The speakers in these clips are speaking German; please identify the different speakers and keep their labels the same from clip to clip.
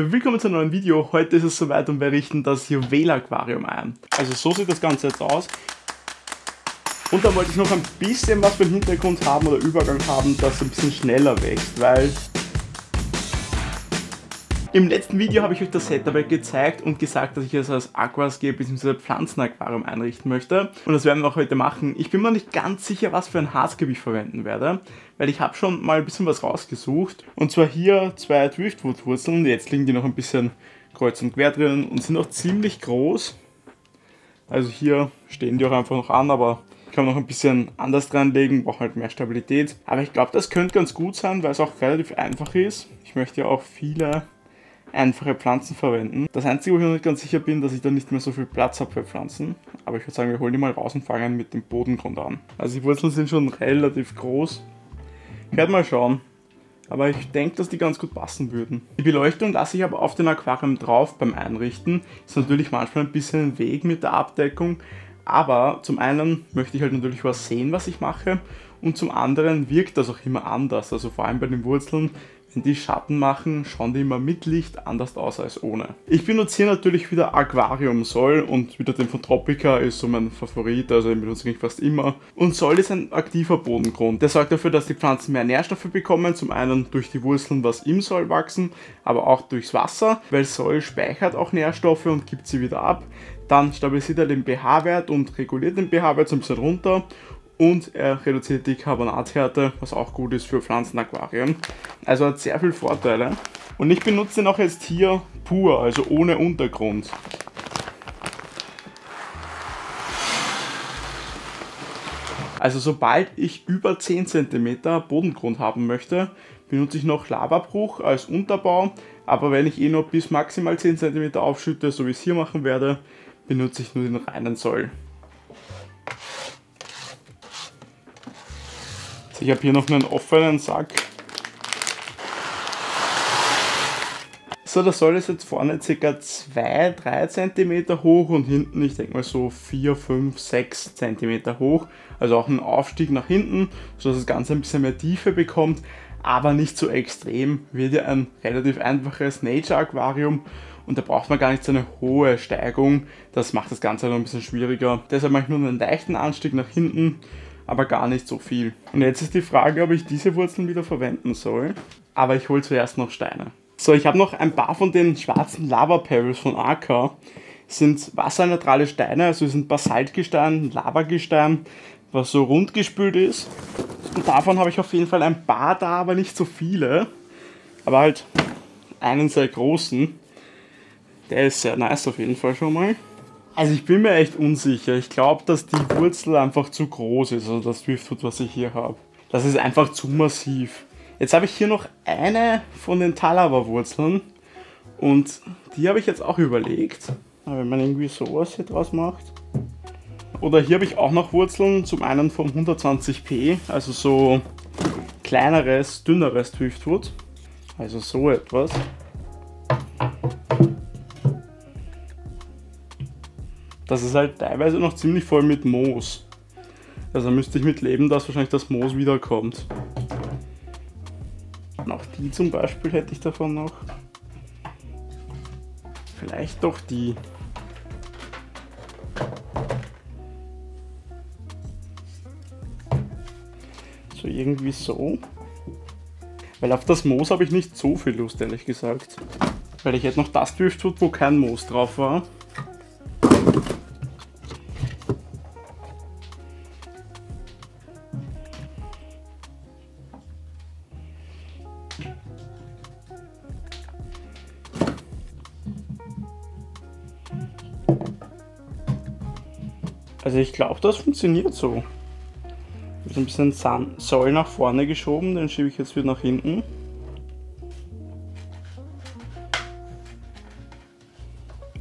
Speaker 1: Willkommen zu einem neuen Video. Heute ist es soweit und wir richten das Juwel-Aquarium ein. Also so sieht das Ganze jetzt aus. Und dann wollte ich noch ein bisschen was für den Hintergrund haben oder Übergang haben, dass ein bisschen schneller wächst, weil im letzten Video habe ich euch das Setup gezeigt und gesagt, dass ich es als Aquascape bzw. Pflanzenaquarium einrichten möchte. Und das werden wir auch heute machen. Ich bin mir nicht ganz sicher, was für ein Hardscape ich verwenden werde, weil ich habe schon mal ein bisschen was rausgesucht. Und zwar hier zwei Driftwood-Wurzeln. Jetzt liegen die noch ein bisschen kreuz und quer drin und sind auch ziemlich groß. Also hier stehen die auch einfach noch an, aber ich kann noch ein bisschen anders dranlegen, brauche halt mehr Stabilität. Aber ich glaube, das könnte ganz gut sein, weil es auch relativ einfach ist. Ich möchte ja auch viele einfache Pflanzen verwenden. Das Einzige, wo ich noch nicht ganz sicher bin, dass ich da nicht mehr so viel Platz habe für Pflanzen. Aber ich würde sagen, wir holen die mal raus und fangen mit dem Bodengrund an. Also die Wurzeln sind schon relativ groß. Ich werde mal schauen. Aber ich denke, dass die ganz gut passen würden. Die Beleuchtung lasse ich aber auf den Aquarium drauf beim Einrichten. Ist natürlich manchmal ein bisschen ein Weg mit der Abdeckung. Aber zum einen möchte ich halt natürlich was sehen, was ich mache. Und zum anderen wirkt das auch immer anders. Also vor allem bei den Wurzeln wenn die Schatten machen, schauen die immer mit Licht anders aus als ohne. Ich benutze hier natürlich wieder Aquarium Sol und wieder den von Tropica ist so mein Favorit, also den benutze ich fast immer. Und Sol ist ein aktiver Bodengrund. Der sorgt dafür, dass die Pflanzen mehr Nährstoffe bekommen, zum einen durch die Wurzeln, was im Sol wachsen, aber auch durchs Wasser, weil Sol speichert auch Nährstoffe und gibt sie wieder ab. Dann stabilisiert er den pH-Wert und reguliert den pH-Wert so ein bisschen runter und er reduziert die Carbonathärte, was auch gut ist für Pflanzenaquarien. Also hat sehr viele Vorteile. Und ich benutze ihn auch jetzt hier pur, also ohne Untergrund. Also sobald ich über 10 cm Bodengrund haben möchte, benutze ich noch Lavabruch als Unterbau. Aber wenn ich eh nur bis maximal 10 cm aufschütte, so wie ich es hier machen werde, benutze ich nur den reinen Soll. Ich habe hier noch einen offenen Sack. So, das Soll jetzt vorne ca. 2-3 cm hoch und hinten, ich denke mal so 4, 5, 6 cm hoch. Also auch ein Aufstieg nach hinten, sodass das Ganze ein bisschen mehr Tiefe bekommt, aber nicht so extrem. Wird ja ein relativ einfaches Nature Aquarium und da braucht man gar nicht so eine hohe Steigung. Das macht das Ganze noch ein bisschen schwieriger. Deshalb mache ich nur einen leichten Anstieg nach hinten aber gar nicht so viel. Und jetzt ist die Frage, ob ich diese Wurzeln wieder verwenden soll. Aber ich hole zuerst noch Steine. So, ich habe noch ein paar von den schwarzen Lava Pebbles von. Das sind wasserneutrale Steine, also sind Basaltgestein, Lavagestein, was so rund gespült ist. Und davon habe ich auf jeden Fall ein paar da, aber nicht so viele. Aber halt einen sehr großen. Der ist sehr nice auf jeden Fall schon mal. Also ich bin mir echt unsicher. Ich glaube, dass die Wurzel einfach zu groß ist, also das Driftwood, was ich hier habe. Das ist einfach zu massiv. Jetzt habe ich hier noch eine von den Talava-Wurzeln und die habe ich jetzt auch überlegt, wenn man irgendwie sowas hier draus macht. Oder hier habe ich auch noch Wurzeln, zum einen vom 120p, also so kleineres, dünneres Driftwood. Also so etwas. Das ist halt teilweise noch ziemlich voll mit Moos. Also müsste ich mit leben, dass wahrscheinlich das Moos wiederkommt. Und auch die zum Beispiel hätte ich davon noch. Vielleicht doch die. So irgendwie so. Weil auf das Moos habe ich nicht so viel Lust, ehrlich gesagt. Weil ich hätte noch das Driftwood, wo kein Moos drauf war. Also ich glaube, das funktioniert so. Ich ein bisschen Soll nach vorne geschoben, den schiebe ich jetzt wieder nach hinten.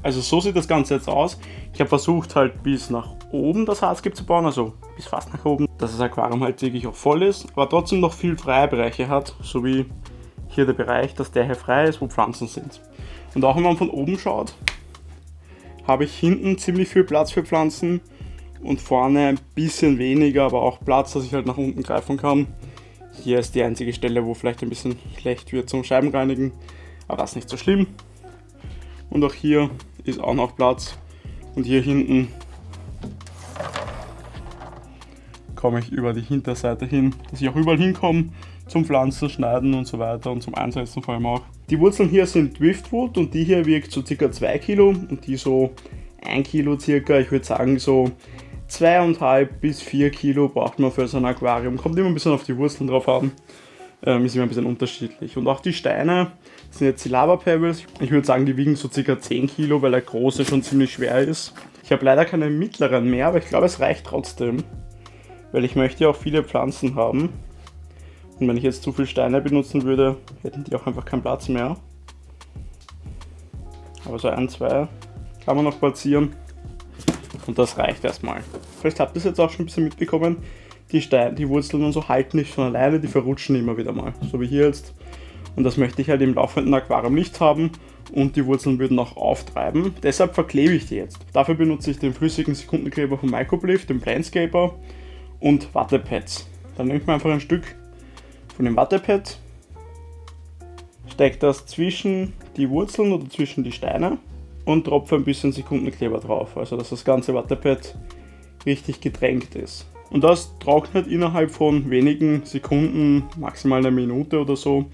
Speaker 1: Also so sieht das Ganze jetzt aus. Ich habe versucht halt bis nach oben das Hardscape zu bauen, also bis fast nach oben, dass das Aquarium halt wirklich auch voll ist, aber trotzdem noch viel freie Bereiche hat, so wie hier der Bereich, dass der hier frei ist, wo Pflanzen sind. Und auch wenn man von oben schaut, habe ich hinten ziemlich viel Platz für Pflanzen und vorne ein bisschen weniger, aber auch Platz, dass ich halt nach unten greifen kann. Hier ist die einzige Stelle, wo vielleicht ein bisschen schlecht wird zum Scheibenreinigen. Aber das ist nicht so schlimm. Und auch hier ist auch noch Platz. Und hier hinten komme ich über die Hinterseite hin, dass ich auch überall hinkomme zum Pflanzen, Schneiden und so weiter und zum Einsetzen vor allem auch. Die Wurzeln hier sind Driftwood und die hier wiegt so ca. 2 Kilo und die so 1 Kilo circa. Ich würde sagen so 2,5 bis 4 Kilo braucht man für so ein Aquarium. Kommt immer ein bisschen auf die Wurzeln drauf an. Ähm, ist immer ein bisschen unterschiedlich. Und auch die Steine sind jetzt die Lava Pebbles. Ich würde sagen, die wiegen so ca. 10 Kilo, weil der große schon ziemlich schwer ist. Ich habe leider keine mittleren mehr, aber ich glaube, es reicht trotzdem. Weil ich möchte ja auch viele Pflanzen haben. Und wenn ich jetzt zu viel Steine benutzen würde, hätten die auch einfach keinen Platz mehr. Aber so ein, zwei kann man noch platzieren. Und das reicht erstmal. Vielleicht habt ihr es jetzt auch schon ein bisschen mitbekommen. Die, Steine, die Wurzeln und so halten nicht von alleine, die verrutschen immer wieder mal. So wie hier jetzt. Und das möchte ich halt im laufenden Aquarium nicht haben. Und die Wurzeln würden auch auftreiben. Deshalb verklebe ich die jetzt. Dafür benutze ich den flüssigen Sekundenkleber von Microblift, den Planescaper und Wattepads. Dann nehme ich mir einfach ein Stück von dem Wattepad, stecke das zwischen die Wurzeln oder zwischen die Steine und tropfe ein bisschen Sekundenkleber drauf, also dass das ganze Wattepad richtig gedrängt ist. Und das trocknet innerhalb von wenigen Sekunden, maximal eine Minute oder so.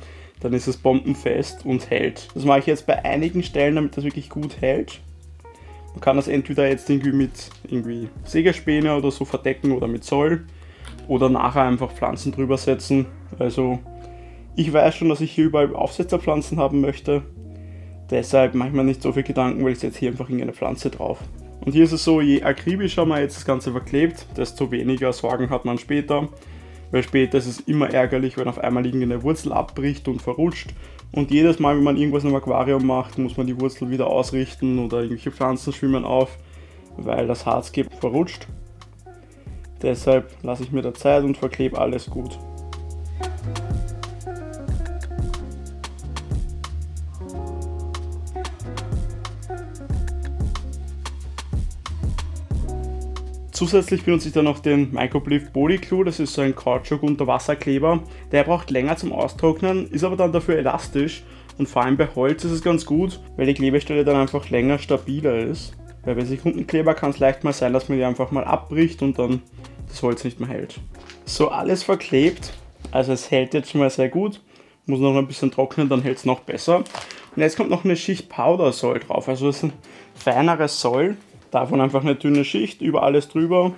Speaker 1: Dann ist es bombenfest und hält. Das mache ich jetzt bei einigen Stellen, damit das wirklich gut hält. Man kann das entweder jetzt irgendwie mit irgendwie Sägespäne oder so verdecken oder mit Zoll oder nachher einfach Pflanzen drüber setzen. Also ich weiß schon, dass ich hier überall Aufsetzerpflanzen haben möchte. Deshalb mir nicht so viel Gedanken, weil ich setze hier einfach irgendeine Pflanze drauf. Und hier ist es so, je akribischer man jetzt das Ganze verklebt, desto weniger Sorgen hat man später. Weil später ist es immer ärgerlich, wenn auf einmal irgendeine Wurzel abbricht und verrutscht. Und jedes Mal, wenn man irgendwas im Aquarium macht, muss man die Wurzel wieder ausrichten oder irgendwelche Pflanzen schwimmen auf, weil das Hardscape verrutscht. Deshalb lasse ich mir da Zeit und verklebe alles gut. Zusätzlich benutze ich dann noch den Microblift Body Glue, das ist so ein Kautschuk Unterwasserkleber. Der braucht länger zum Austrocknen, ist aber dann dafür elastisch und vor allem bei Holz ist es ganz gut, weil die Klebestelle dann einfach länger stabiler ist. Weil bei Sekundenkleber kann es leicht mal sein, dass man die einfach mal abbricht und dann das Holz nicht mehr hält. So alles verklebt, also es hält jetzt schon mal sehr gut. Muss noch ein bisschen trocknen, dann hält es noch besser. Und jetzt kommt noch eine Schicht Powder-Soll drauf, also das ist ein feineres Soll Davon einfach eine dünne Schicht über alles drüber.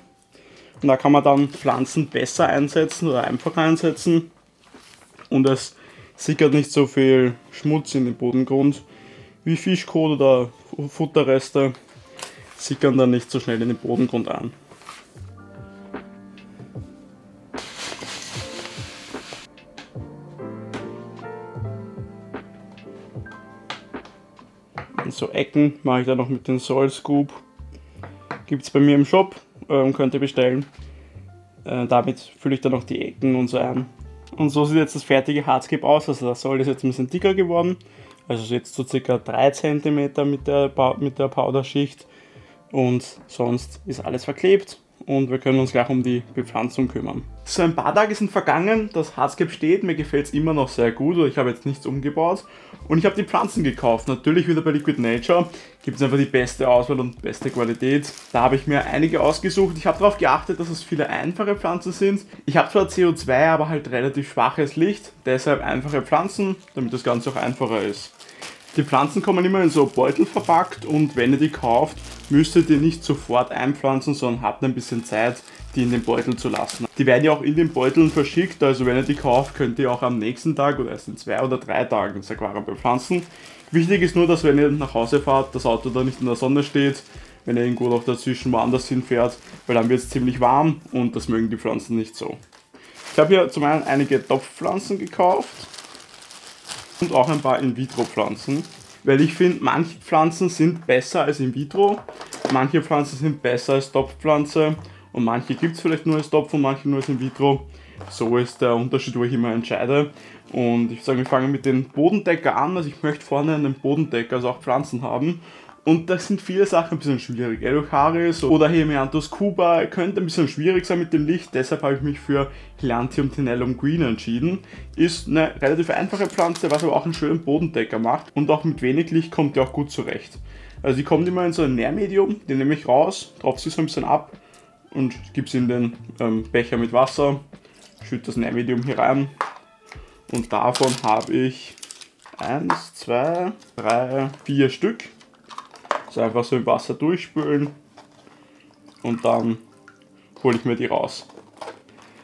Speaker 1: Und da kann man dann Pflanzen besser einsetzen oder einfacher einsetzen. Und es sickert nicht so viel Schmutz in den Bodengrund wie Fischkot oder Futterreste sickern dann nicht so schnell in den Bodengrund an. Und so Ecken mache ich dann noch mit dem Soil Scoop Gibt es bei mir im Shop, ähm, könnt ihr bestellen. Äh, damit fülle ich dann noch die Ecken und so ein. Und so sieht jetzt das fertige Hardscape aus. Also das Soll ist jetzt ein bisschen dicker geworden. Also jetzt so circa 3 cm mit der, mit der Powderschicht. Und sonst ist alles verklebt und wir können uns gleich um die Bepflanzung kümmern. So ein paar Tage sind vergangen, das Hardscape steht, mir gefällt es immer noch sehr gut, ich habe jetzt nichts umgebaut und ich habe die Pflanzen gekauft. Natürlich wieder bei Liquid Nature gibt es einfach die beste Auswahl und beste Qualität. Da habe ich mir einige ausgesucht. Ich habe darauf geachtet, dass es viele einfache Pflanzen sind. Ich habe zwar CO2, aber halt relativ schwaches Licht, deshalb einfache Pflanzen, damit das Ganze auch einfacher ist. Die Pflanzen kommen immer in so Beutel verpackt und wenn ihr die kauft, müsstet ihr nicht sofort einpflanzen, sondern habt ein bisschen Zeit, die in den Beutel zu lassen. Die werden ja auch in den Beuteln verschickt, also wenn ihr die kauft, könnt ihr auch am nächsten Tag oder erst in zwei oder drei Tagen das Aquarium bepflanzen. Wichtig ist nur, dass wenn ihr nach Hause fahrt, das Auto da nicht in der Sonne steht, wenn ihr irgendwo noch dazwischen woanders hinfährt, weil dann wird es ziemlich warm und das mögen die Pflanzen nicht so. Ich habe hier zum einen einige Topfpflanzen gekauft und auch ein paar In-vitro-Pflanzen. Weil ich finde, manche Pflanzen sind besser als In-vitro, manche Pflanzen sind besser als Topfpflanze und manche gibt es vielleicht nur als Topf und manche nur als In-vitro. So ist der Unterschied, wo ich immer entscheide. Und ich sage, wir fangen mit dem Bodendecker an. Also ich möchte vorne einen Bodendecker, also auch Pflanzen haben. Und das sind viele Sachen ein bisschen schwierig. Elocharis oder Hemianthus cuba könnte ein bisschen schwierig sein mit dem Licht, deshalb habe ich mich für Hylantium tenellum green entschieden. Ist eine relativ einfache Pflanze, was aber auch einen schönen Bodendecker macht und auch mit wenig Licht kommt die auch gut zurecht. Also die kommt immer in so ein Nährmedium, den nehme ich raus, tropfe sie so ein bisschen ab und sie in den ähm, Becher mit Wasser, schütte das Nährmedium hier rein und davon habe ich 1, 2, 3, 4 Stück also einfach so im Wasser durchspülen und dann hole ich mir die raus.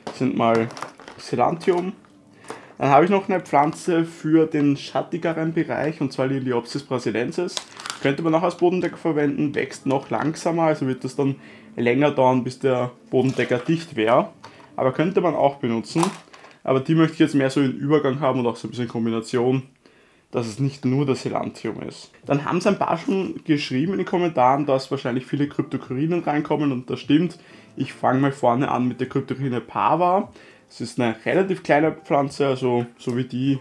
Speaker 1: Das sind mal Selantium. Dann habe ich noch eine Pflanze für den schattigeren Bereich und zwar Liliopsis brasilensis. Könnte man auch als Bodendecker verwenden, wächst noch langsamer, also wird das dann länger dauern, bis der Bodendecker dicht wäre. Aber könnte man auch benutzen. Aber die möchte ich jetzt mehr so in Übergang haben und auch so ein bisschen Kombination dass es nicht nur das Elantium ist. Dann haben es ein paar schon geschrieben in den Kommentaren, dass wahrscheinlich viele Kryptokurinen reinkommen und das stimmt. Ich fange mal vorne an mit der Kryptokurine Pava. Es ist eine relativ kleine Pflanze, also so wie die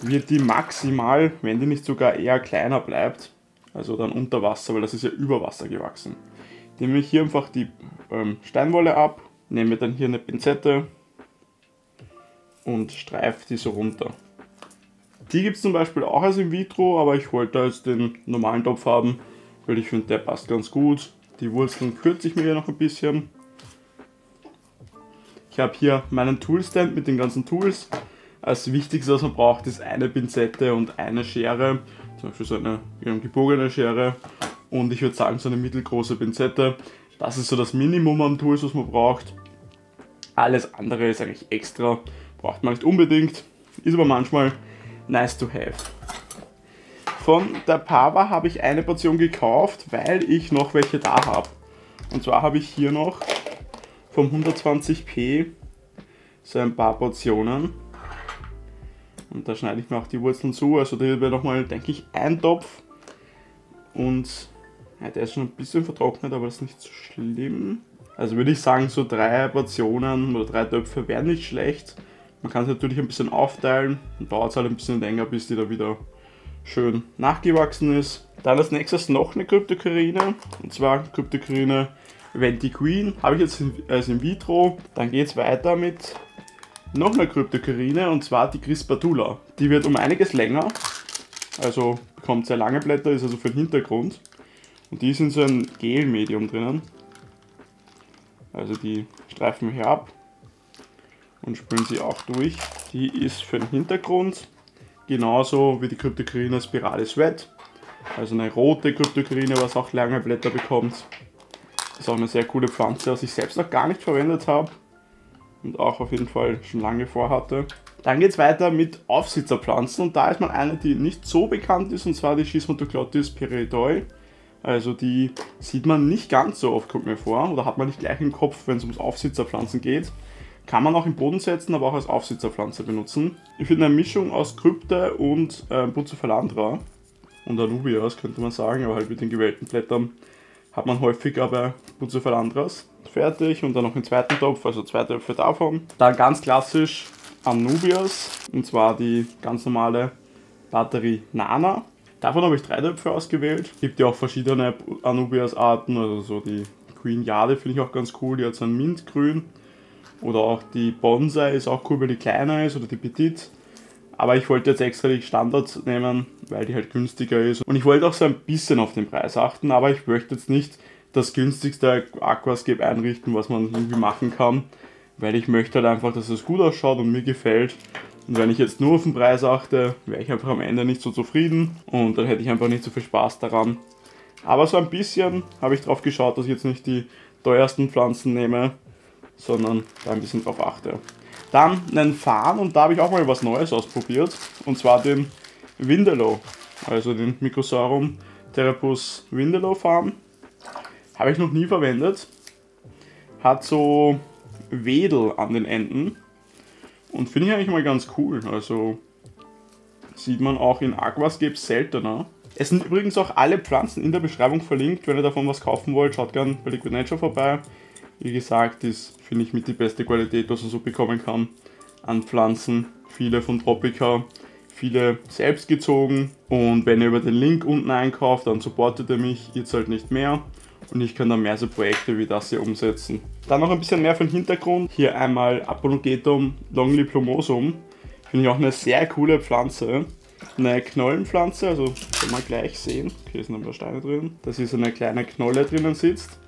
Speaker 1: wird die maximal, wenn die nicht sogar eher kleiner bleibt, also dann unter Wasser, weil das ist ja über Wasser gewachsen. Nehme ich hier einfach die ähm, Steinwolle ab, nehme dann hier eine Pinzette und streife die so runter. Die gibt es zum Beispiel auch als in vitro, aber ich wollte jetzt den normalen Topf haben, weil ich finde, der passt ganz gut. Die Wurzeln kürze ich mir hier noch ein bisschen. Ich habe hier meinen Toolstand mit den ganzen Tools. Das Wichtigste, was man braucht, ist eine Pinzette und eine Schere. Zum Beispiel so eine gebogene Schere. Und ich würde sagen, so eine mittelgroße Pinzette. Das ist so das Minimum an Tools, was man braucht. Alles andere ist eigentlich extra. Braucht man nicht unbedingt. Ist aber manchmal nice to have. Von der Pava habe ich eine Portion gekauft, weil ich noch welche da habe. Und zwar habe ich hier noch vom 120p so ein paar Portionen. Und da schneide ich mir auch die Wurzeln zu. Also da wäre nochmal, denke ich, ein Topf. Und ja, der ist schon ein bisschen vertrocknet, aber das ist nicht so schlimm. Also würde ich sagen, so drei Portionen oder drei Töpfe wären nicht schlecht. Man kann es natürlich ein bisschen aufteilen und dauert es halt ein bisschen länger, bis die da wieder schön nachgewachsen ist. Dann als nächstes noch eine Kryptokarine, und zwar Kryptokarine Venti Queen. Habe ich jetzt als in vitro. Dann geht es weiter mit noch einer Kryptokarine, und zwar die Crispatula. Die wird um einiges länger, also bekommt sehr lange Blätter, ist also für den Hintergrund. Und die sind so ein Gel-Medium drinnen. Also die streifen wir hier ab und spülen sie auch durch. Die ist für den Hintergrund genauso wie die Kryptokarina Spiralis Red. Also eine rote Kryptokarine, was auch lange Blätter bekommt. Das ist auch eine sehr coole Pflanze, was ich selbst noch gar nicht verwendet habe und auch auf jeden Fall schon lange vorhatte. Dann geht es weiter mit Aufsitzerpflanzen und da ist mal eine, die nicht so bekannt ist und zwar die Schismatoglotis peridoi. Also die sieht man nicht ganz so oft, kommt mir vor, oder hat man nicht gleich im Kopf, wenn es ums Aufsitzerpflanzen geht. Kann man auch im Boden setzen, aber auch als Aufsitzerpflanze benutzen. Ich finde eine Mischung aus Krypte und äh, Bucephalandra und Anubias, könnte man sagen, aber halt mit den gewählten Blättern hat man häufig aber Bucephalandras fertig und dann noch einen zweiten Topf, also zwei Töpfe davon. Dann ganz klassisch Anubias, und zwar die ganz normale Batterie Nana. Davon habe ich drei Töpfe ausgewählt. Gibt ja auch verschiedene Anubias-Arten, also so die Queen Jade finde ich auch ganz cool, die hat so ein Mintgrün. Oder auch die Bonsai ist auch cool, weil die kleiner ist oder die Petit. Aber ich wollte jetzt extra die Standards nehmen, weil die halt günstiger ist. Und ich wollte auch so ein bisschen auf den Preis achten, aber ich möchte jetzt nicht das günstigste Aquascape einrichten, was man irgendwie machen kann. Weil ich möchte halt einfach, dass es gut ausschaut und mir gefällt. Und wenn ich jetzt nur auf den Preis achte, wäre ich einfach am Ende nicht so zufrieden und dann hätte ich einfach nicht so viel Spaß daran. Aber so ein bisschen habe ich darauf geschaut, dass ich jetzt nicht die teuersten Pflanzen nehme, sondern da ein bisschen drauf achte. Dann einen Farn und da habe ich auch mal was Neues ausprobiert und zwar den Windelow, also den Microsaurum Therapus Windelow Farn. Habe ich noch nie verwendet. Hat so Wedel an den Enden und finde ich eigentlich mal ganz cool. Also sieht man auch in Aquascape seltener. Es sind übrigens auch alle Pflanzen in der Beschreibung verlinkt. Wenn ihr davon was kaufen wollt, schaut gerne bei Liquid Nature vorbei. Wie gesagt, ist, finde ich, mit die beste Qualität, was man so bekommen kann an Pflanzen. Viele von Tropica viele selbst gezogen. Und wenn ihr über den Link unten einkauft, dann supportet ihr mich, ihr zahlt nicht mehr. Und ich kann dann mehr so Projekte wie das hier umsetzen. Dann noch ein bisschen mehr von Hintergrund. Hier einmal Apologetum longliplomosum. Finde ich auch eine sehr coole Pflanze. Eine Knollenpflanze, also kann man gleich sehen. Hier sind ein paar Steine drin. Dass hier so eine kleine Knolle drinnen sitzt.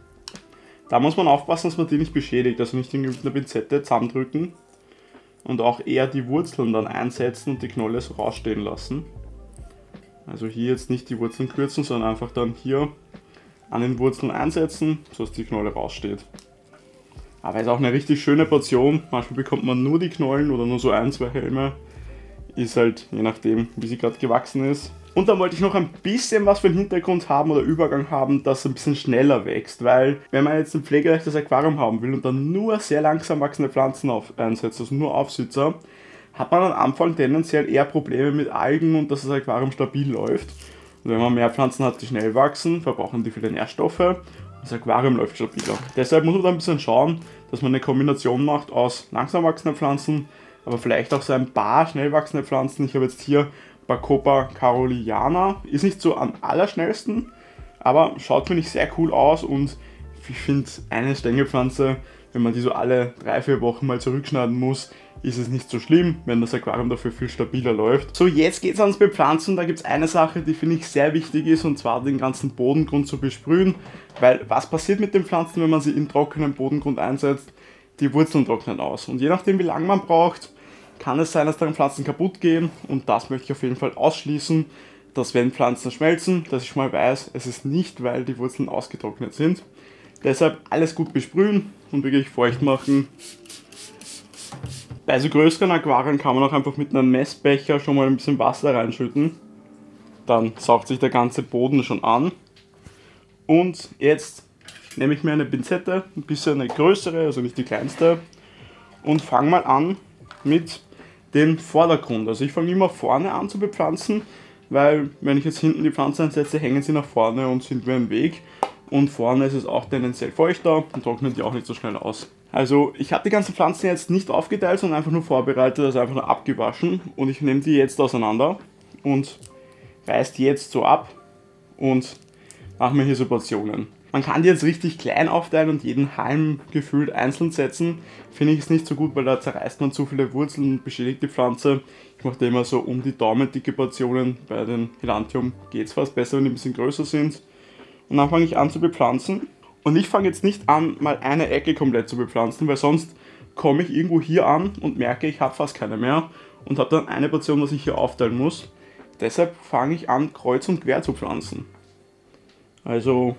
Speaker 1: Da muss man aufpassen, dass man die nicht beschädigt. Also nicht mit einer Pinzette zusammendrücken. Und auch eher die Wurzeln dann einsetzen und die Knolle so rausstehen lassen. Also hier jetzt nicht die Wurzeln kürzen, sondern einfach dann hier an den Wurzeln einsetzen, sodass die Knolle raussteht. Aber ist auch eine richtig schöne Portion. Manchmal bekommt man nur die Knollen oder nur so ein, zwei Helme. Ist halt je nachdem, wie sie gerade gewachsen ist. Und dann wollte ich noch ein bisschen was für einen Hintergrund haben oder Übergang haben, dass ein bisschen schneller wächst. Weil, wenn man jetzt ein pflegerechtes Aquarium haben will und dann nur sehr langsam wachsende Pflanzen auf, einsetzt, also nur Aufsitzer, hat man am Anfang tendenziell eher Probleme mit Algen und dass das Aquarium stabil läuft. Und wenn man mehr Pflanzen hat, die schnell wachsen, verbrauchen die viele Nährstoffe das Aquarium läuft stabiler. Deshalb muss man da ein bisschen schauen, dass man eine Kombination macht aus langsam wachsenden Pflanzen, aber vielleicht auch so ein paar schnell wachsende Pflanzen. Ich habe jetzt hier Bacopa caroliana, ist nicht so am allerschnellsten, aber schaut finde ich sehr cool aus und ich finde eine Stängelpflanze, wenn man die so alle drei, vier Wochen mal zurückschneiden muss, ist es nicht so schlimm, wenn das Aquarium dafür viel stabiler läuft. So, jetzt geht es ans Bepflanzen. Da gibt es eine Sache, die finde ich sehr wichtig ist, und zwar den ganzen Bodengrund zu besprühen. Weil was passiert mit den Pflanzen, wenn man sie in trockenen Bodengrund einsetzt? Die Wurzeln trocknen aus. Und je nachdem, wie lange man braucht, kann es sein, dass dann Pflanzen kaputt gehen. Und das möchte ich auf jeden Fall ausschließen, dass wenn Pflanzen schmelzen, dass ich mal weiß, es ist nicht, weil die Wurzeln ausgetrocknet sind. Deshalb alles gut besprühen und wirklich feucht machen bei so größeren Aquarien kann man auch einfach mit einem Messbecher schon mal ein bisschen Wasser reinschütten. Dann saugt sich der ganze Boden schon an. Und jetzt nehme ich mir eine Pinzette, ein bisschen eine größere, also nicht die kleinste, und fange mal an mit dem Vordergrund. Also ich fange immer vorne an zu bepflanzen, weil wenn ich jetzt hinten die Pflanze einsetze, hängen sie nach vorne und sind mir im Weg. Und vorne ist es auch tendenziell feuchter und trocknet die auch nicht so schnell aus. Also ich habe die ganzen Pflanzen jetzt nicht aufgeteilt, sondern einfach nur vorbereitet, also einfach nur abgewaschen. Und ich nehme die jetzt auseinander und reiß die jetzt so ab und mache mir hier so Portionen. Man kann die jetzt richtig klein aufteilen und jeden Halm gefühlt einzeln setzen. Finde ich es nicht so gut, weil da zerreißt man zu viele Wurzeln und beschädigt die Pflanze. Ich mache da immer so um die Daumen dicke Portionen. Bei den Helantium geht es fast besser, wenn die ein bisschen größer sind. Und dann fange ich an zu bepflanzen. Und ich fange jetzt nicht an, mal eine Ecke komplett zu bepflanzen, weil sonst komme ich irgendwo hier an und merke, ich habe fast keine mehr und habe dann eine Portion, was ich hier aufteilen muss. Deshalb fange ich an, kreuz und quer zu pflanzen. Also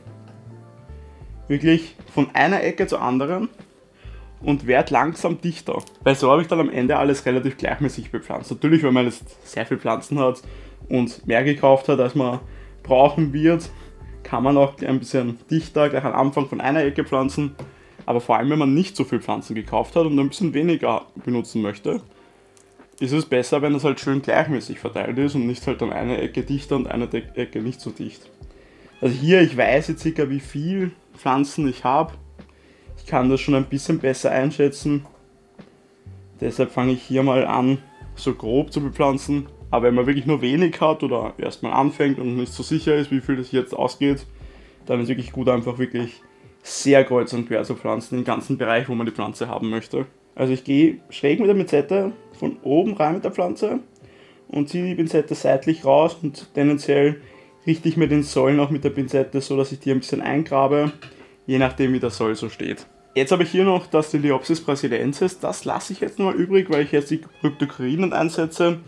Speaker 1: wirklich von einer Ecke zur anderen und werde langsam dichter. Weil so habe ich dann am Ende alles relativ gleichmäßig bepflanzt. Natürlich, wenn man jetzt sehr viel Pflanzen hat und mehr gekauft hat, als man brauchen wird, kann man auch ein bisschen dichter gleich am Anfang von einer Ecke pflanzen. Aber vor allem, wenn man nicht so viel Pflanzen gekauft hat und ein bisschen weniger benutzen möchte, ist es besser, wenn das halt schön gleichmäßig verteilt ist und nicht halt dann eine Ecke dichter und eine Ecke nicht so dicht. Also hier, ich weiß jetzt circa wie viel Pflanzen ich habe. Ich kann das schon ein bisschen besser einschätzen. Deshalb fange ich hier mal an, so grob zu bepflanzen. Aber wenn man wirklich nur wenig hat oder erstmal anfängt und nicht so sicher ist, wie viel das jetzt ausgeht, dann ist es wirklich gut, einfach wirklich sehr kreuz und quer zu pflanzen, den ganzen Bereich, wo man die Pflanze haben möchte. Also ich gehe schräg mit der Pinzette von oben rein mit der Pflanze und ziehe die Pinzette seitlich raus und tendenziell richte ich mir den Säulen auch mit der Pinzette, so dass ich die ein bisschen eingrabe, je nachdem wie der Soll so steht. Jetzt habe ich hier noch das Deliopsis brasiliensis, das lasse ich jetzt mal übrig, weil ich jetzt die Kryptokarinen einsetze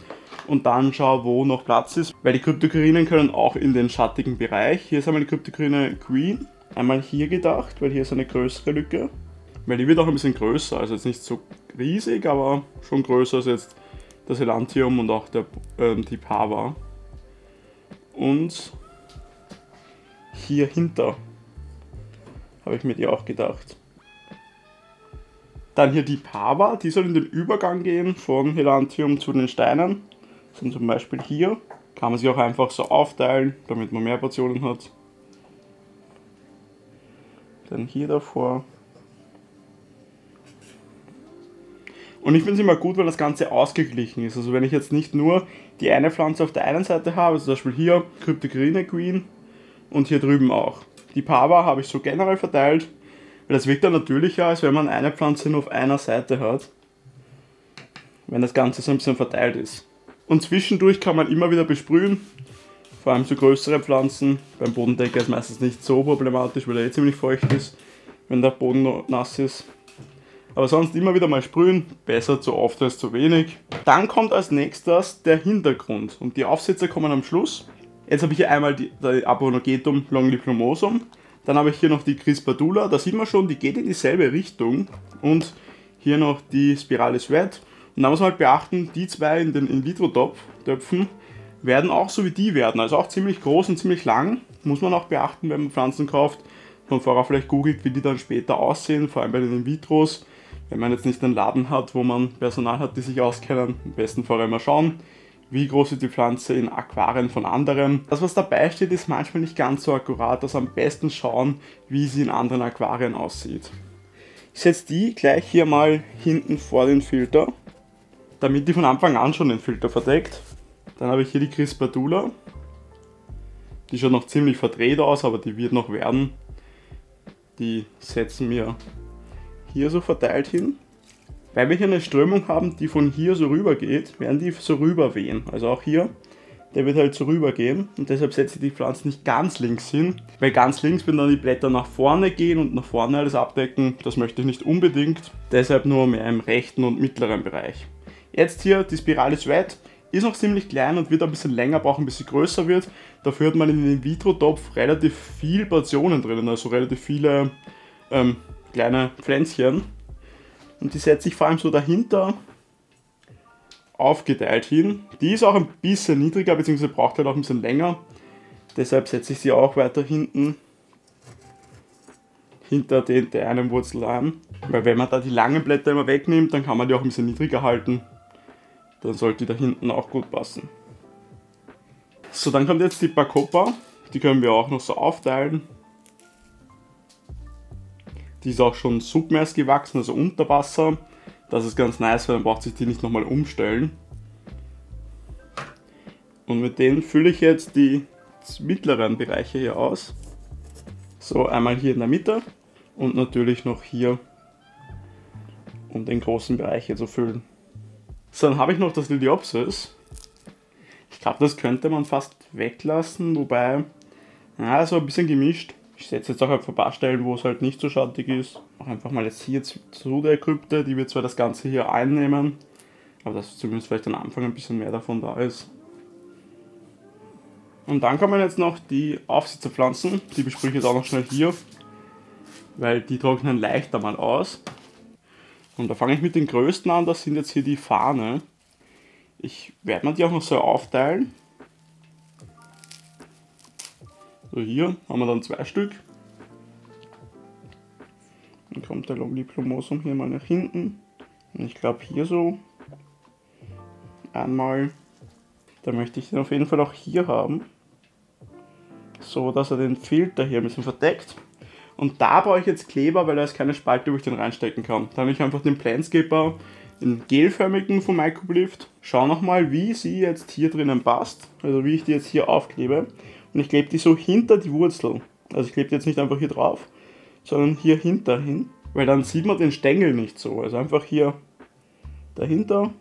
Speaker 1: und dann schaue, wo noch Platz ist, weil die Kryptokarinen können auch in den schattigen Bereich. Hier ist einmal die Kryptokarine Queen, einmal hier gedacht, weil hier ist eine größere Lücke, weil die wird auch ein bisschen größer, also jetzt nicht so riesig, aber schon größer als jetzt das Elantium und auch der, äh, die Pava. Und hier hinter habe ich mir die auch gedacht. Dann hier die Pava, die soll in den Übergang gehen von Helantium zu den Steinen sind zum Beispiel hier. Kann man sich auch einfach so aufteilen, damit man mehr Portionen hat. Dann hier davor. Und ich finde es immer gut, weil das Ganze ausgeglichen ist. Also wenn ich jetzt nicht nur die eine Pflanze auf der einen Seite habe, also zum Beispiel hier Cryptocarina Queen und hier drüben auch. Die Pava habe ich so generell verteilt, weil das wirkt dann natürlicher, als wenn man eine Pflanze nur auf einer Seite hat, wenn das Ganze so ein bisschen verteilt ist. Und zwischendurch kann man immer wieder besprühen, vor allem so größere Pflanzen. Beim Bodendecker ist meistens nicht so problematisch, weil er eh ziemlich feucht ist, wenn der Boden nass ist. Aber sonst immer wieder mal sprühen, besser zu oft als zu wenig. Dann kommt als nächstes der Hintergrund und die Aufsätze kommen am Schluss. Jetzt habe ich hier einmal die, die Abonogetum longiplumosum, dann habe ich hier noch die Crispatula, da sieht man schon, die geht in dieselbe Richtung und hier noch die Spiralis Red. Und da muss man halt beachten, die zwei in den In-vitro-Töpfen werden auch so wie die werden, also auch ziemlich groß und ziemlich lang. Muss man auch beachten, wenn man Pflanzen kauft. Man vorher vielleicht googelt, wie die dann später aussehen, vor allem bei den In-vitros wenn man jetzt nicht einen Laden hat, wo man Personal hat, die sich auskennen, am besten vorher mal schauen, wie groß ist die Pflanze in Aquarien von anderen. Das, was dabei steht, ist manchmal nicht ganz so akkurat, also am besten schauen, wie sie in anderen Aquarien aussieht. Ich setze die gleich hier mal hinten vor den Filter, damit die von Anfang an schon den Filter verdeckt. Dann habe ich hier die Crispatula. Die schaut noch ziemlich verdreht aus, aber die wird noch werden. Die setzen wir hier so verteilt hin. Weil wir hier eine Strömung haben, die von hier so rüber geht, werden die so rüber wehen. Also auch hier, der wird halt so rüber gehen und deshalb setze ich die Pflanze nicht ganz links hin, weil ganz links, wenn dann die Blätter nach vorne gehen und nach vorne alles abdecken, das möchte ich nicht unbedingt, deshalb nur mehr im rechten und mittleren Bereich. Jetzt hier die Spirale Sweat, ist noch ziemlich klein und wird ein bisschen länger brauchen, bis sie größer wird. Dafür hat man in den In-vitro-Topf relativ viel Portionen drinnen, also relativ viele ähm, kleine Pflänzchen. Und die setze ich vor allem so dahinter aufgeteilt hin. Die ist auch ein bisschen niedriger, beziehungsweise braucht halt auch ein bisschen länger. Deshalb setze ich sie auch weiter hinten hinter den, der einen Wurzel an. Weil wenn man da die langen Blätter immer wegnimmt, dann kann man die auch ein bisschen niedriger halten. Dann sollte die da hinten auch gut passen. So, dann kommt jetzt die Bacopa. Die können wir auch noch so aufteilen. Die ist auch schon submers gewachsen, also unter Wasser. Das ist ganz nice, weil dann braucht sich die nicht nochmal umstellen. Und mit denen fülle ich jetzt die mittleren Bereiche hier aus. So, einmal hier in der Mitte und natürlich noch hier, um den großen Bereich hier zu füllen. So, dann habe ich noch das Liliopsis. Ich glaube, das könnte man fast weglassen, wobei, ja, so ein bisschen gemischt. Ich setze jetzt auch auf ein paar Stellen, wo es halt nicht so schattig ist. Auch einfach mal jetzt hier zu der Krypte, die wird zwar das Ganze hier einnehmen, aber dass zumindest vielleicht am Anfang ein bisschen mehr davon da ist. Und dann kommen jetzt noch die Aufsitzerpflanzen, die besprühe ich jetzt auch noch schnell hier, weil die trocknen leichter mal aus. Und da fange ich mit den größten an, das sind jetzt hier die Fahne. Ich werde mir die auch noch so aufteilen, So, hier haben wir dann zwei Stück. Dann kommt der Longdiplomosum hier mal nach hinten. Und ich glaube hier so einmal. Da möchte ich den auf jeden Fall auch hier haben. So, dass er den Filter hier ein bisschen verdeckt. Und da brauche ich jetzt Kleber, weil da ist keine Spalte, wo ich den reinstecken kann. Da habe ich einfach den Planscaper in gelförmigen von Microblift. Schau nochmal, wie sie jetzt hier drinnen passt. Also wie ich die jetzt hier aufklebe. Und ich klebe die so hinter die Wurzel. Also ich klebe die jetzt nicht einfach hier drauf, sondern hier hinter hin. Weil dann sieht man den Stängel nicht so. Also einfach hier dahinter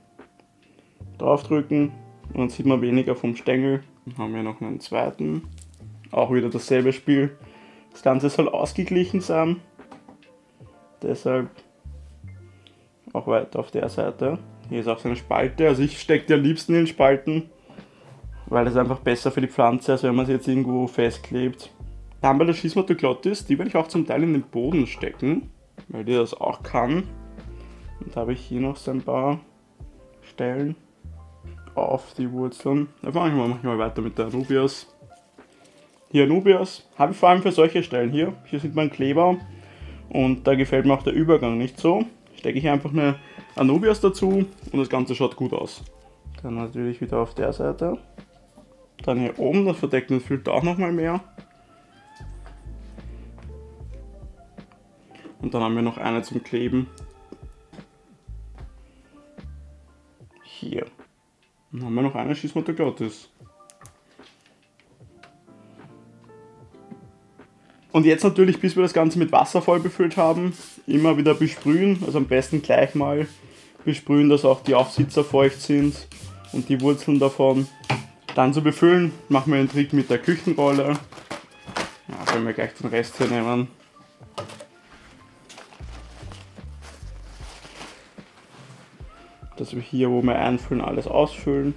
Speaker 1: draufdrücken und dann sieht man weniger vom Stängel. Dann haben wir noch einen zweiten. Auch wieder dasselbe Spiel. Das Ganze soll ausgeglichen sein. Deshalb auch weiter auf der Seite. Hier ist auch so eine Spalte. Also ich stecke die am liebsten in Spalten weil das einfach besser für die Pflanze, als wenn man sie jetzt irgendwo festklebt. Dann bei der Schismatoglotis, die werde ich auch zum Teil in den Boden stecken, weil die das auch kann. Und da habe ich hier noch so ein paar Stellen auf die Wurzeln. Da fange ich mal manchmal weiter mit der Anubias. Hier Anubias habe ich vor allem für solche Stellen hier. Hier sieht man Kleber und da gefällt mir auch der Übergang nicht so. Stecke ich einfach eine Anubias dazu und das Ganze schaut gut aus. Dann natürlich wieder auf der Seite. Dann hier oben, das verdeckende Filter auch nochmal mehr. Und dann haben wir noch eine zum Kleben. Hier. Dann haben wir noch eine Schießmutter gratis. Und jetzt natürlich, bis wir das Ganze mit Wasser voll befüllt haben, immer wieder besprühen. Also am besten gleich mal besprühen, dass auch die Aufsitzer feucht sind und die Wurzeln davon. Dann zu befüllen, machen wir den Trick mit der Küchenrolle. Ja, können wir gleich den Rest hier nehmen. Dass wir hier, wo wir einfüllen, alles ausfüllen.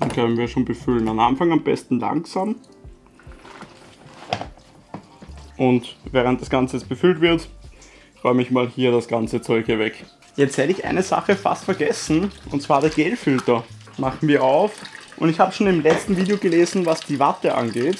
Speaker 1: Dann können wir schon befüllen. Am Anfang am besten langsam. Und während das Ganze jetzt befüllt wird, räume ich mal hier das ganze Zeug hier weg. Jetzt hätte ich eine Sache fast vergessen, und zwar der Gelfilter. Machen wir auf. Und ich habe schon im letzten Video gelesen, was die Watte angeht.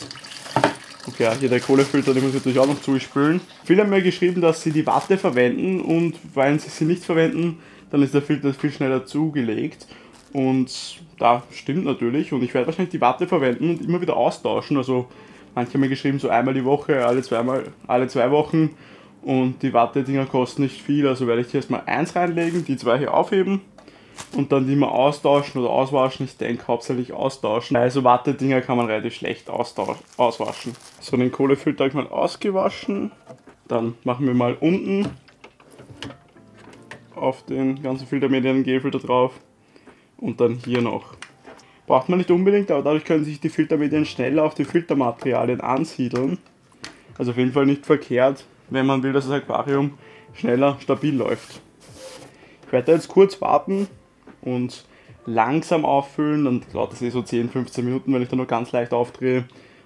Speaker 1: Okay, hier der Kohlefilter, den muss ich natürlich auch noch zuspülen. Viele haben mir geschrieben, dass sie die Watte verwenden und weil sie sie nicht verwenden, dann ist der Filter viel schneller zugelegt. Und da stimmt natürlich. Und ich werde wahrscheinlich die Watte verwenden und immer wieder austauschen. Also manche haben mir geschrieben, so einmal die Woche, alle, zweimal, alle zwei Wochen. Und die Wattedinger kosten nicht viel, also werde ich hier erstmal eins reinlegen, die zwei hier aufheben und dann die mal austauschen oder auswaschen. Ich denke hauptsächlich austauschen. Also Wattedinger kann man relativ schlecht auswaschen. So, den Kohlefilter habe ich mal ausgewaschen. Dann machen wir mal unten auf den ganzen Filtermedien einen Gelfilter drauf und dann hier noch. Braucht man nicht unbedingt, aber dadurch können sich die Filtermedien schneller auf die Filtermaterialien ansiedeln. Also auf jeden Fall nicht verkehrt, wenn man will, dass das Aquarium schneller stabil läuft. Ich werde jetzt kurz warten und langsam auffüllen, dann dauert das eh so 10-15 Minuten, wenn ich da nur ganz leicht aufdrehe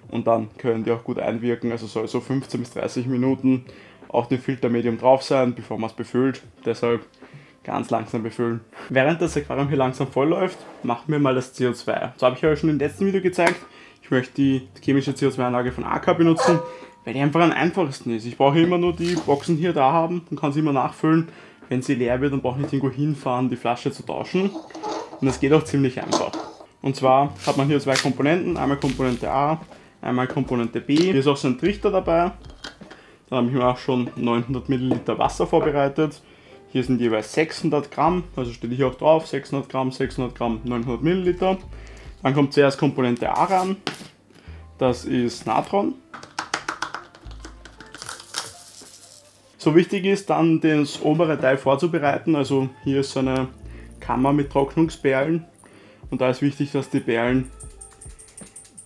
Speaker 1: und dann können die auch gut einwirken, also soll so 15 bis 30 Minuten auf dem Filtermedium drauf sein, bevor man es befüllt, deshalb ganz langsam befüllen. Während das Aquarium hier langsam voll läuft, machen wir mal das CO2. So habe ich euch schon im letzten Video gezeigt, ich möchte die chemische CO2-Anlage von AK benutzen, weil die einfach am einfachsten ist. Ich brauche immer nur die Boxen hier da haben und kann sie immer nachfüllen. Wenn sie leer wird, dann brauche ich nicht irgendwo hinfahren, die Flasche zu tauschen. Und das geht auch ziemlich einfach. Und zwar hat man hier zwei Komponenten, einmal Komponente A, einmal Komponente B. Hier ist auch so ein Trichter dabei. Dann habe ich mir auch schon 900 Milliliter Wasser vorbereitet. Hier sind jeweils 600 Gramm, also steht hier auch drauf, 600 Gramm, 600 Gramm, 900 Milliliter. Dann kommt zuerst Komponente A ran, das ist Natron. So wichtig ist dann das obere Teil vorzubereiten. Also hier ist so eine Kammer mit Trocknungsperlen und da ist wichtig, dass die Perlen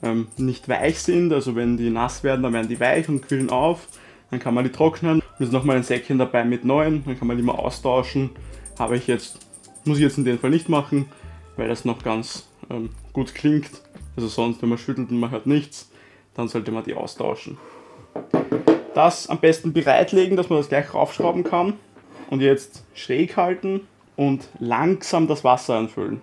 Speaker 1: ähm, nicht weich sind. Also wenn die nass werden, dann werden die weich und kühlen auf. Dann kann man die trocknen. Hier ist nochmal ein Säckchen dabei mit neuen, dann kann man die mal austauschen. Habe ich jetzt, muss ich jetzt in dem Fall nicht machen, weil das noch ganz ähm, gut klingt. Also sonst, wenn man schüttelt und man hört nichts, dann sollte man die austauschen. Das am besten bereitlegen, dass man das gleich raufschrauben kann. Und jetzt schräg halten und langsam das Wasser einfüllen.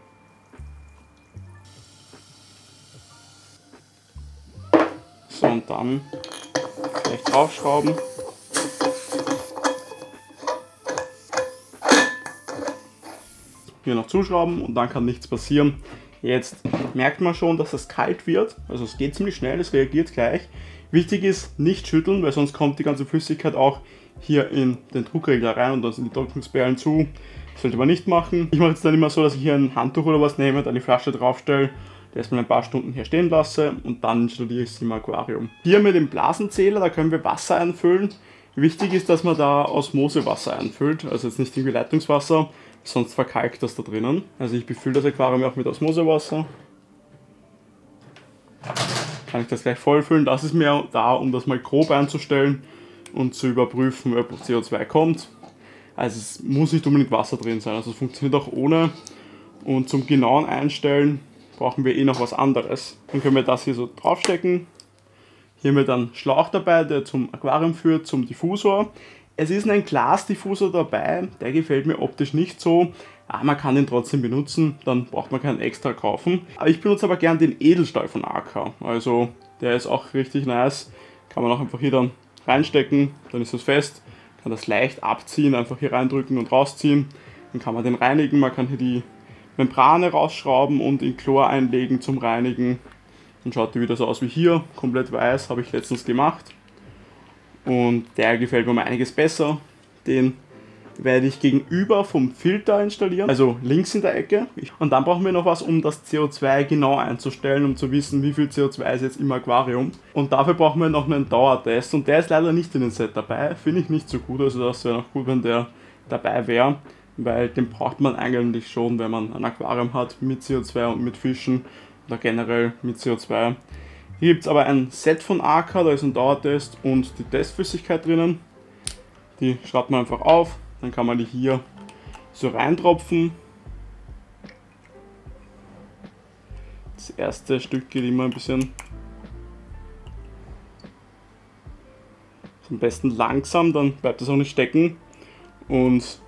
Speaker 1: So, und dann gleich draufschrauben. Hier noch zuschrauben und dann kann nichts passieren. Jetzt merkt man schon, dass es kalt wird. Also es geht ziemlich schnell, es reagiert gleich. Wichtig ist, nicht schütteln, weil sonst kommt die ganze Flüssigkeit auch hier in den Druckregler rein und dann sind die Trocknungsperlen zu. Das sollte man nicht machen. Ich mache jetzt dann immer so, dass ich hier ein Handtuch oder was nehme, dann die Flasche draufstelle, erstmal ein paar Stunden hier stehen lasse und dann installiere ich sie im Aquarium. Hier mit dem Blasenzähler, da können wir Wasser einfüllen. Wichtig ist, dass man da Osmosewasser einfüllt, also jetzt nicht irgendwie Leitungswasser, sonst verkalkt das da drinnen. Also ich befülle das Aquarium auch mit Osmosewasser kann ich das gleich vollfüllen. Das ist mir da, um das mal grob einzustellen und zu überprüfen, ob CO2 kommt. Also es muss nicht unbedingt Wasser drin sein, also es funktioniert auch ohne. Und zum genauen Einstellen brauchen wir eh noch was anderes. Dann können wir das hier so draufstecken. Hier haben wir dann Schlauch dabei, der zum Aquarium führt, zum Diffusor. Es ist ein Glasdiffusor dabei, der gefällt mir optisch nicht so. Ah, man kann den trotzdem benutzen, dann braucht man keinen extra kaufen. Aber ich benutze aber gern den Edelstahl von AK. Also der ist auch richtig nice. Kann man auch einfach hier dann reinstecken, dann ist es fest. Kann das leicht abziehen, einfach hier reindrücken und rausziehen. Dann kann man den reinigen, man kann hier die Membrane rausschrauben und in Chlor einlegen zum Reinigen. Dann schaut die wieder so aus wie hier, komplett weiß, habe ich letztens gemacht. Und der gefällt mir um einiges besser. Den werde ich gegenüber vom Filter installieren, also links in der Ecke. Und dann brauchen wir noch was, um das CO2 genau einzustellen, um zu wissen, wie viel CO2 ist jetzt im Aquarium. Und dafür brauchen wir noch einen Dauertest und der ist leider nicht in dem Set dabei. Finde ich nicht so gut, also das wäre noch gut, wenn der dabei wäre, weil den braucht man eigentlich schon, wenn man ein Aquarium hat mit CO2 und mit Fischen oder generell mit CO2. Hier gibt es aber ein Set von AK, da ist ein Dauertest und die Testflüssigkeit drinnen. Die schreibt man einfach auf, dann kann man die hier so reintropfen. Das erste Stück geht immer ein bisschen am besten langsam, dann bleibt es auch nicht stecken. Und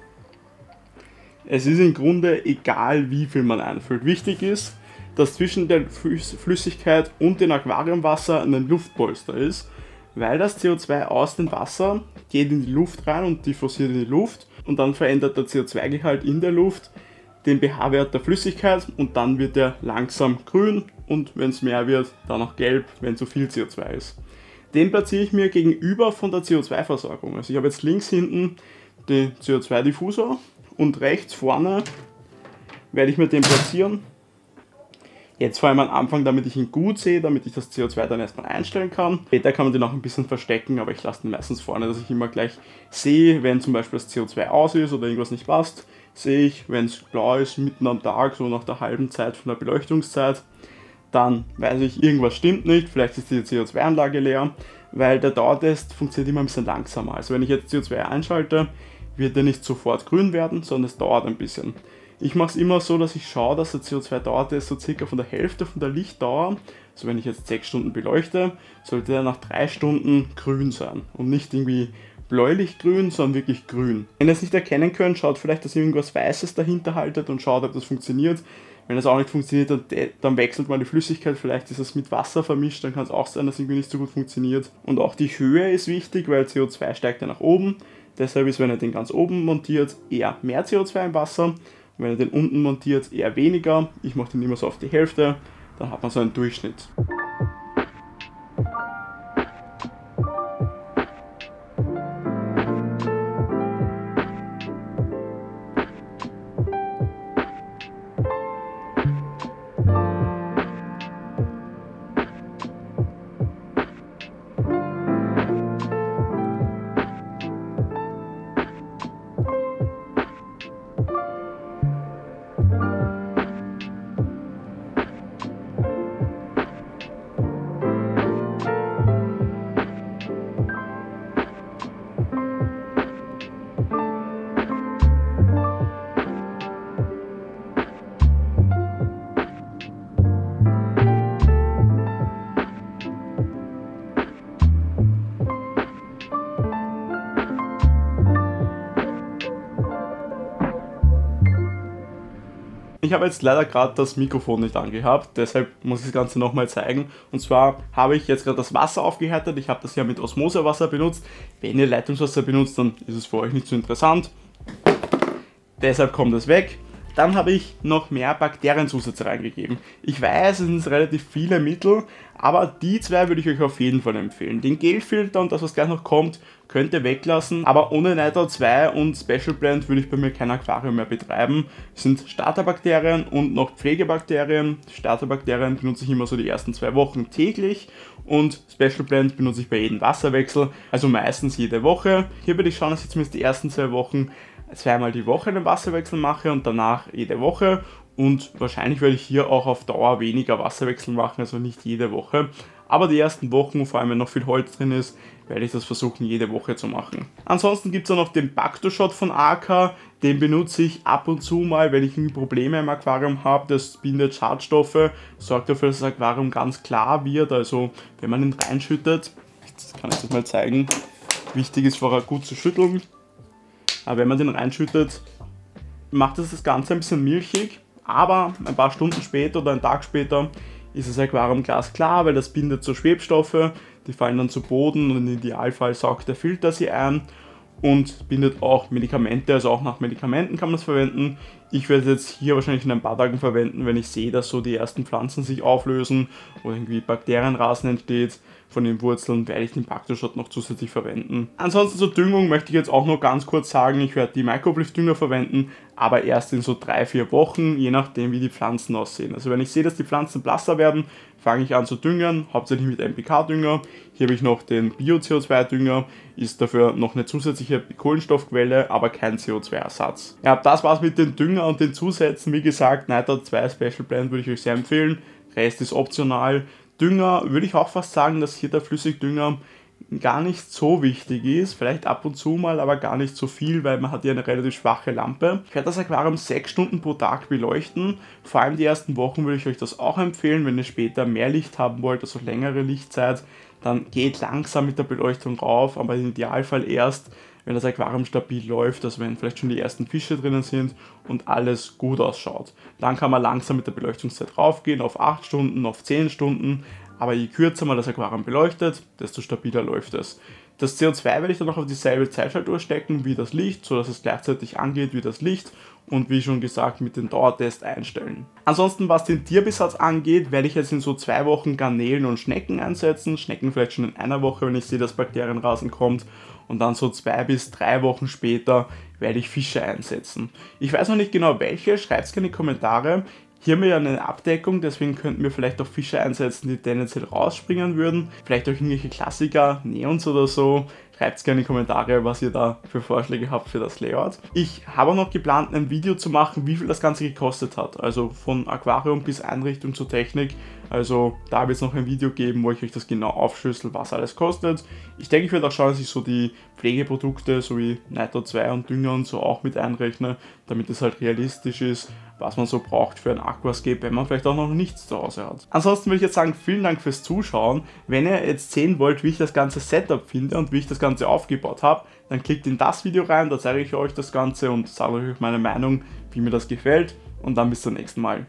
Speaker 1: es ist im Grunde egal, wie viel man einfüllt. Wichtig ist, dass zwischen der Flüssigkeit und dem Aquariumwasser ein Luftpolster ist, weil das CO2 aus dem Wasser geht in die Luft rein und diffusiert in die Luft und dann verändert der CO2-Gehalt in der Luft den pH-Wert der Flüssigkeit und dann wird er langsam grün und wenn es mehr wird, dann auch gelb, wenn zu viel CO2 ist. Den platziere ich mir gegenüber von der CO2-Versorgung. Also ich habe jetzt links hinten den CO2-Diffusor und rechts vorne werde ich mir den platzieren Jetzt vor allem am Anfang, damit ich ihn gut sehe, damit ich das CO2 dann erstmal einstellen kann. Später kann man den auch ein bisschen verstecken, aber ich lasse den meistens vorne, dass ich immer gleich sehe, wenn zum Beispiel das CO2 aus ist oder irgendwas nicht passt, sehe ich, wenn es blau ist, mitten am Tag, so nach der halben Zeit von der Beleuchtungszeit, dann weiß ich, irgendwas stimmt nicht, vielleicht ist die CO2-Anlage leer, weil der Dauertest funktioniert immer ein bisschen langsamer. Also wenn ich jetzt CO2 einschalte, wird er nicht sofort grün werden, sondern es dauert ein bisschen. Ich mache es immer so, dass ich schaue, dass der CO2-Dauertest so circa von der Hälfte von der Lichtdauer, also wenn ich jetzt 6 Stunden beleuchte, sollte er nach 3 Stunden grün sein und nicht irgendwie bläulich grün, sondern wirklich grün. Wenn ihr es nicht erkennen könnt, schaut vielleicht, dass ihr irgendwas Weißes dahinter haltet und schaut, ob das funktioniert. Wenn das auch nicht funktioniert, dann, dann wechselt man die Flüssigkeit, vielleicht ist es mit Wasser vermischt, dann kann es auch sein, dass irgendwie nicht so gut funktioniert. Und auch die Höhe ist wichtig, weil CO2 steigt ja nach oben. Deshalb ist, wenn ihr den ganz oben montiert, eher mehr CO2 im Wasser. Wenn ihr den unten montiert, eher weniger. Ich mache den immer so auf die Hälfte, dann hat man so einen Durchschnitt. Ich habe jetzt leider gerade das Mikrofon nicht angehabt, deshalb muss ich das Ganze nochmal zeigen. Und zwar habe ich jetzt gerade das Wasser aufgehärtet. Ich habe das ja mit Osmosewasser benutzt. Wenn ihr Leitungswasser benutzt, dann ist es für euch nicht so interessant. Deshalb kommt es weg. Dann habe ich noch mehr Bakterienzusätze reingegeben. Ich weiß, es sind relativ viele Mittel, aber die zwei würde ich euch auf jeden Fall empfehlen. Den Gelfilter und das, was gleich noch kommt, könnt ihr weglassen, aber ohne Nitro 2 und Special Blend würde ich bei mir kein Aquarium mehr betreiben. Es sind Starterbakterien und noch Pflegebakterien. Starterbakterien benutze ich immer so die ersten zwei Wochen täglich und Special Blend benutze ich bei jedem Wasserwechsel, also meistens jede Woche. Hier würde ich schauen, dass ich zumindest die ersten zwei Wochen zweimal die Woche einen Wasserwechsel mache und danach jede Woche. Und wahrscheinlich werde ich hier auch auf Dauer weniger Wasserwechsel machen, also nicht jede Woche. Aber die ersten Wochen, vor allem wenn noch viel Holz drin ist, werde ich das versuchen jede Woche zu machen. Ansonsten gibt es auch noch den Bacto-Shot von AK, den benutze ich ab und zu mal, wenn ich Probleme im Aquarium habe. Das bindet Schadstoffe, sorgt dafür, dass das Aquarium ganz klar wird. Also wenn man ihn reinschüttet, das kann ich das mal zeigen, wichtig ist vorher gut zu schütteln, aber wenn man den reinschüttet, macht das das Ganze ein bisschen milchig, aber ein paar Stunden später oder einen Tag später ist das Aquarium glasklar, weil das bindet so Schwebstoffe, die fallen dann zu Boden und im Idealfall saugt der Filter sie ein und bindet auch Medikamente, also auch nach Medikamenten kann man es verwenden. Ich werde es jetzt hier wahrscheinlich in ein paar Tagen verwenden, wenn ich sehe, dass so die ersten Pflanzen sich auflösen oder irgendwie Bakterienrasen entsteht, von den Wurzeln werde ich den Bakterschott noch zusätzlich verwenden. Ansonsten zur Düngung möchte ich jetzt auch nur ganz kurz sagen, ich werde die Microblift Dünger verwenden, aber erst in so 3-4 Wochen, je nachdem wie die Pflanzen aussehen. Also wenn ich sehe, dass die Pflanzen blasser werden, fange ich an zu düngen, hauptsächlich mit MPK-Dünger. Hier habe ich noch den Bio-CO2-Dünger, ist dafür noch eine zusätzliche Kohlenstoffquelle, aber kein CO2-Ersatz. Ja, das war's mit den Dünger und den Zusätzen. Wie gesagt, Nitrate 2 Special Blend würde ich euch sehr empfehlen. Rest ist optional. Dünger würde ich auch fast sagen, dass hier der Flüssigdünger gar nicht so wichtig ist. Vielleicht ab und zu mal, aber gar nicht so viel, weil man hat ja eine relativ schwache Lampe. Ich werde das Aquarium sechs Stunden pro Tag beleuchten. Vor allem die ersten Wochen würde ich euch das auch empfehlen. Wenn ihr später mehr Licht haben wollt, also längere Lichtzeit, dann geht langsam mit der Beleuchtung rauf, aber im Idealfall erst, wenn das Aquarium stabil läuft, also wenn vielleicht schon die ersten Fische drinnen sind und alles gut ausschaut. Dann kann man langsam mit der Beleuchtungszeit raufgehen auf 8 Stunden, auf 10 Stunden, aber je kürzer man das Aquarium beleuchtet, desto stabiler läuft es. Das CO2 werde ich dann noch auf dieselbe Zeitschaltuhr stecken wie das Licht, sodass es gleichzeitig angeht wie das Licht und wie schon gesagt mit dem Dauertest einstellen. Ansonsten was den Tierbesatz angeht, werde ich jetzt in so zwei Wochen Garnelen und Schnecken einsetzen. Schnecken vielleicht schon in einer Woche, wenn ich sehe, dass Bakterienrasen kommt. Und dann so zwei bis drei Wochen später werde ich Fische einsetzen. Ich weiß noch nicht genau welche, schreibt es gerne in die Kommentare. Hier haben wir ja eine Abdeckung, deswegen könnten wir vielleicht auch Fische einsetzen, die tendenziell rausspringen würden. Vielleicht auch irgendwelche Klassiker, Neons oder so. Schreibt gerne in die Kommentare, was ihr da für Vorschläge habt für das Layout. Ich habe auch noch geplant, ein Video zu machen, wie viel das Ganze gekostet hat. Also von Aquarium bis Einrichtung zur Technik. Also da wird es noch ein Video geben, wo ich euch das genau aufschlüssel, was alles kostet. Ich denke, ich werde auch schauen, dass ich so die Pflegeprodukte sowie Nitro 2 und Dünger und so auch mit einrechne, damit es halt realistisch ist was man so braucht für ein Aquascape, wenn man vielleicht auch noch nichts zu Hause hat. Ansonsten würde ich jetzt sagen, vielen Dank fürs Zuschauen. Wenn ihr jetzt sehen wollt, wie ich das ganze Setup finde und wie ich das Ganze aufgebaut habe, dann klickt in das Video rein, da zeige ich euch das Ganze und sage euch meine Meinung, wie mir das gefällt. Und dann bis zum nächsten Mal.